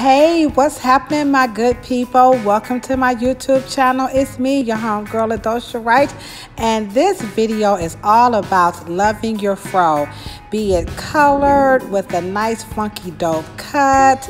Hey, what's happening, my good people? Welcome to my YouTube channel. It's me, your homegirl, Ladosha Wright, and this video is all about loving your fro, be it colored with a nice funky dope cut,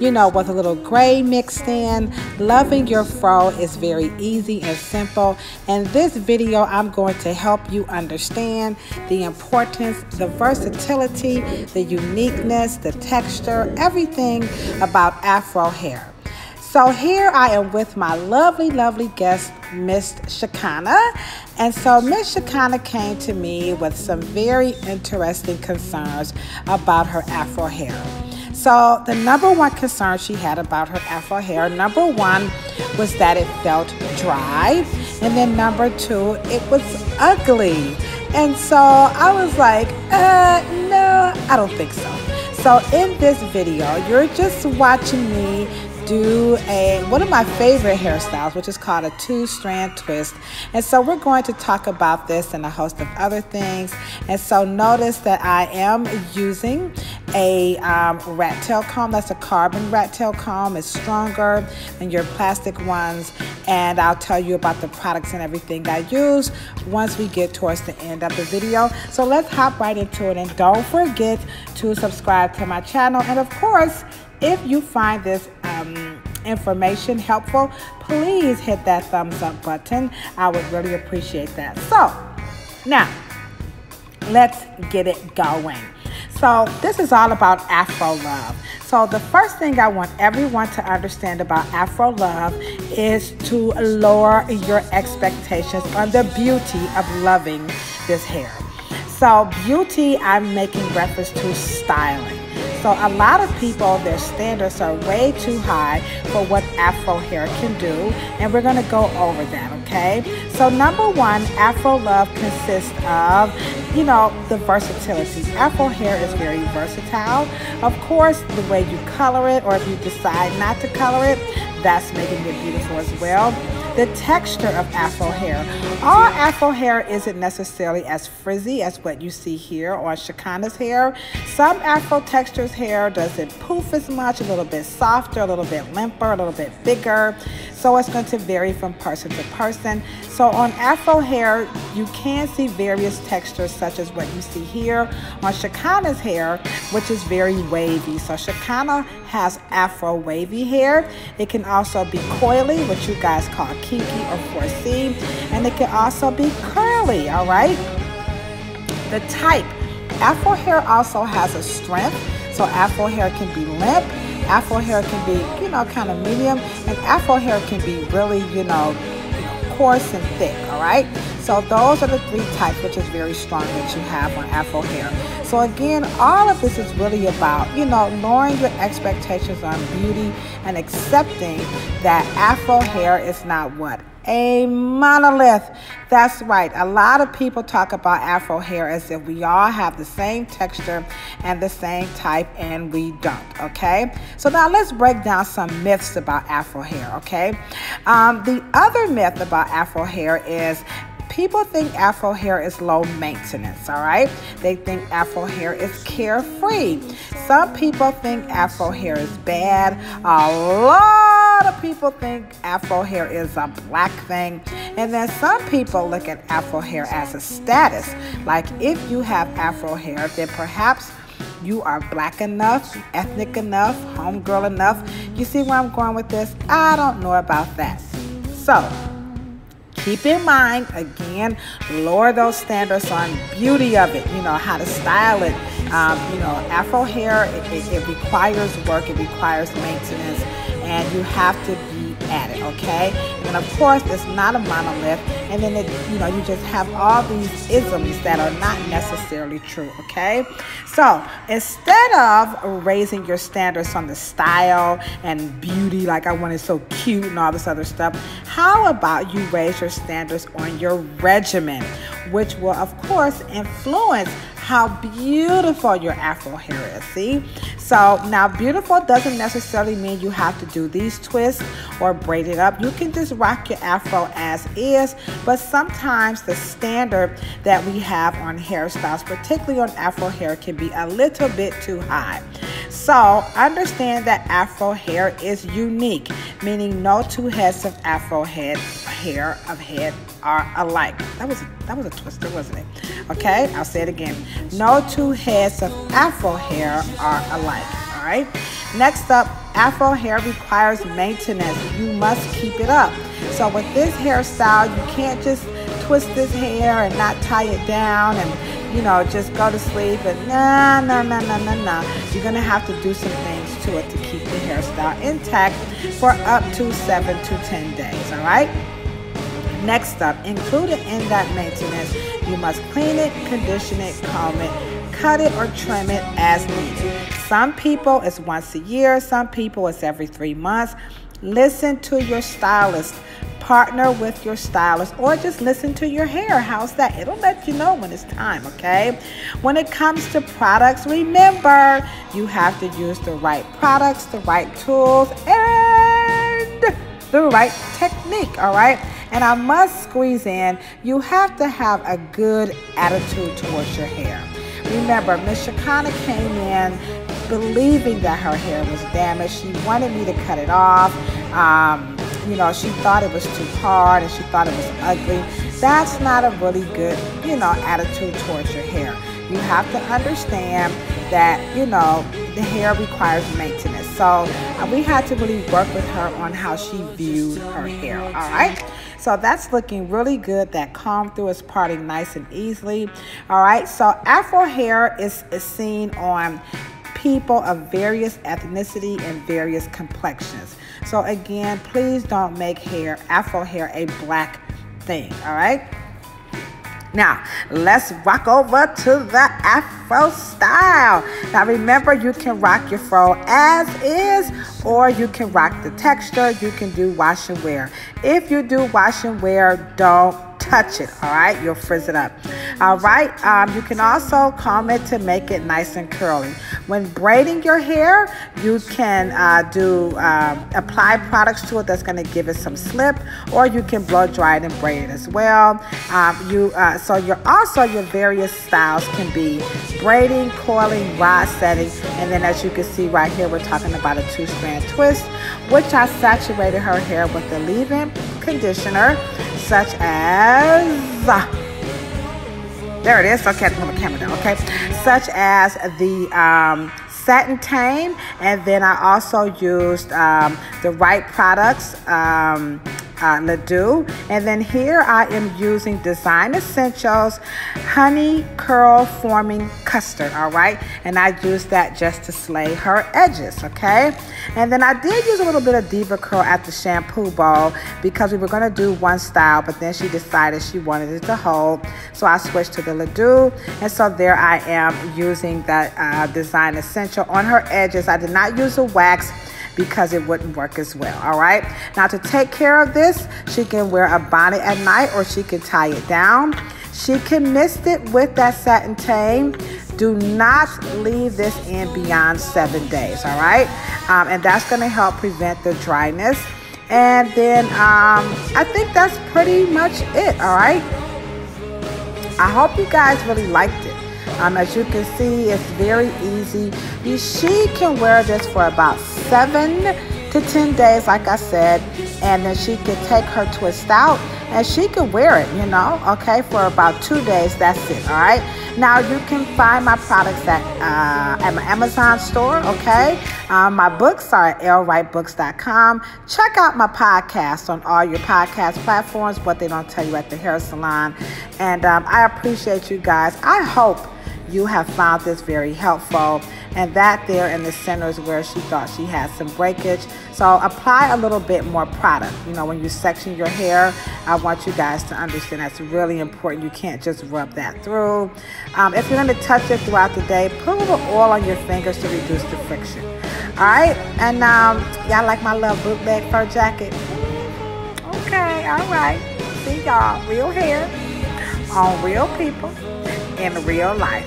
you know, with a little gray mixed in. Loving your fro is very easy and simple. In this video, I'm going to help you understand the importance, the versatility, the uniqueness, the texture, everything about Afro hair. So here I am with my lovely, lovely guest, Miss Shakana. And so Miss Shakana came to me with some very interesting concerns about her Afro hair. So the number one concern she had about her Afro hair, number one was that it felt dry. And then number two, it was ugly. And so I was like, uh, no, I don't think so. So in this video, you're just watching me do a one of my favorite hairstyles, which is called a two-strand twist. And so we're going to talk about this and a host of other things. And so notice that I am using a um, rat tail comb. That's a carbon rat tail comb. It's stronger than your plastic ones. And I'll tell you about the products and everything I use once we get towards the end of the video. So let's hop right into it. And don't forget to subscribe to my channel. And of course, if you find this um, information helpful, please hit that thumbs up button. I would really appreciate that. So, now, let's get it going. So, this is all about Afro love. So, the first thing I want everyone to understand about Afro love is to lower your expectations on the beauty of loving this hair. So, beauty, I'm making reference to styling. So a lot of people, their standards are way too high for what Afro hair can do, and we're gonna go over that, okay? So number one, Afro love consists of, you know, the versatility. Afro hair is very versatile. Of course, the way you color it, or if you decide not to color it, that's making it beautiful as well the texture of afro hair. All afro hair isn't necessarily as frizzy as what you see here on Shakana's hair. Some afro textures hair doesn't poof as much, a little bit softer, a little bit limper, a little bit bigger. So it's going to vary from person to person. So on afro hair, you can see various textures such as what you see here on Shakana's hair, which is very wavy. So Shakana has afro wavy hair. It can also be coily, which you guys call kinky or 4C, and it can also be curly, all right? The type. Afro hair also has a strength, so afro hair can be limp, afro hair can be, you know, kind of medium, and afro hair can be really, you know, coarse and thick, all right? So those are the three types, which is very strong that you have on Afro hair. So again, all of this is really about, you know, lowering your expectations on beauty and accepting that Afro hair is not what? a monolith. That's right. A lot of people talk about Afro hair as if we all have the same texture and the same type, and we don't. Okay. So now let's break down some myths about Afro hair. Okay. Um, the other myth about Afro hair is people think Afro hair is low maintenance, all right? They think Afro hair is carefree. Some people think Afro hair is bad. A lot of people think Afro hair is a black thing. And then some people look at Afro hair as a status. Like if you have Afro hair, then perhaps you are black enough, ethnic enough, homegirl enough. You see where I'm going with this? I don't know about that. So, keep in mind again lower those standards on beauty of it you know how to style it. Um, you know afro hair it, it, it requires work it requires maintenance and you have to at it okay? And of course it's not a monolith and then it you know you just have all these isms that are not necessarily true okay? So instead of raising your standards on the style and beauty like i want it so cute and all this other stuff how about you raise your standards on your regimen which will of course influence how beautiful your afro hair is. See? So now beautiful doesn't necessarily mean you have to do these twists or braid it up. You can just rock your afro as is, but sometimes the standard that we have on hairstyles, particularly on afro hair, can be a little bit too high. So understand that Afro hair is unique, meaning no two heads of Afro head hair of head are alike. That was that was a twister, wasn't it? Okay, I'll say it again. No two heads of Afro hair are alike. All right. Next up, Afro hair requires maintenance. You must keep it up. So with this hairstyle, you can't just twist this hair and not tie it down and you know just go to sleep and nah nah nah nah nah nah. You're gonna have to do some things to it to keep the hairstyle intact for up to seven to ten days. All right. Next up, included in that maintenance, you must clean it, condition it, comb it, cut it, or trim it as needed. Some people it's once a year, some people it's every three months. Listen to your stylist. Partner with your stylist or just listen to your hair. How's that? It'll let you know when it's time, okay? When it comes to products, remember you have to use the right products, the right tools, and the right technique, all right? And I must squeeze in, you have to have a good attitude towards your hair. Remember, Miss Shakana came in believing that her hair was damaged. She wanted me to cut it off. Um, you know, she thought it was too hard and she thought it was ugly. That's not a really good, you know, attitude towards your hair. You have to understand that, you know, the hair requires maintenance. So uh, we had to really work with her on how she viewed her hair. All right. So that's looking really good. That comb through is parting nice and easily. All right. So Afro hair is, is seen on people of various ethnicity and various complexions. So again, please don't make hair, afro hair, a black thing, all right? Now, let's rock over to the Afro style. Now, remember, you can rock your fro as is, or you can rock the texture. You can do wash and wear. If you do wash and wear, don't touch it, all right? You'll frizz it up. All right, um, you can also comb it to make it nice and curly. When braiding your hair, you can uh, do um, apply products to it that's going to give it some slip, or you can blow dry it and braid it as well. Um, you uh, so your also your various styles can be braiding, coiling, rod setting, and then as you can see right here, we're talking about a two-strand twist, which I saturated her hair with the leave-in conditioner such as there it is. Okay, I put my camera down. Okay, such as the um, satin tame, and then I also used um, the right products. Um, uh, Ledoux. And then here I am using Design Essentials Honey Curl Forming Custard, all right? And I used that just to slay her edges, okay? And then I did use a little bit of DevaCurl at the shampoo bowl because we were gonna do one style, but then she decided she wanted it to hold. So I switched to the Ledoux. And so there I am using that uh, Design Essential on her edges. I did not use a wax because it wouldn't work as well. All right. Now to take care of this, she can wear a bonnet at night or she can tie it down. She can mist it with that satin tame. Do not leave this in beyond seven days. All right. Um, and that's going to help prevent the dryness. And then um, I think that's pretty much it. All right. I hope you guys really liked it. Um, as you can see, it's very easy. She can wear this for about seven to 10 days, like I said, and then she can take her twist out and she can wear it, you know, okay, for about two days. That's it, all right? Now, you can find my products at, uh, at my Amazon store, okay? Um, my books are at lwrightbooks.com. Check out my podcast on all your podcast platforms, what they don't tell you at the hair salon. And um, I appreciate you guys. I hope you have found this very helpful. And that there in the center is where she thought she had some breakage. So apply a little bit more product. You know, when you section your hair, I want you guys to understand that's really important. You can't just rub that through. Um, if you're going to touch it throughout the day, put a little oil on your fingers to reduce the friction. All right, and um, y'all like my little bootleg fur jacket? Okay, all right. See y'all, real hair on real people in real life.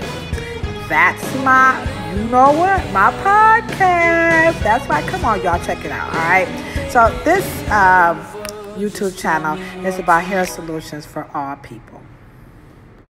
That's my, you know what, my podcast. That's why, come on, y'all, check it out, all right? So this um, YouTube channel is about hair solutions for all people.